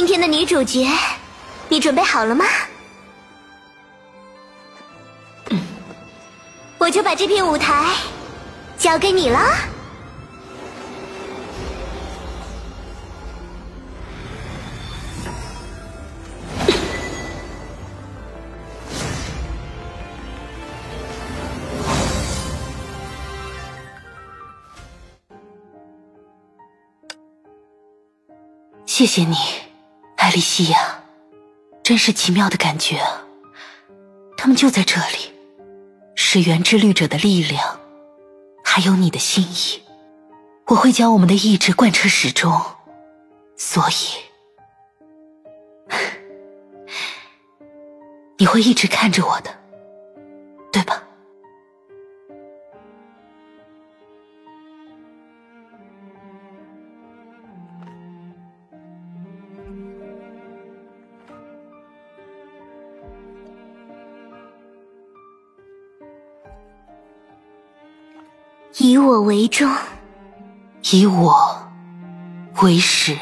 今天的女主角，你准备好了吗？我就把这片舞台交给你了。谢谢你，艾莉西亚，真是奇妙的感觉啊！他们就在这里，是原之律者的力量，还有你的心意。我会将我们的意志贯彻始终，所以 你会一直看着我的，对吧？以我为重，以我为始。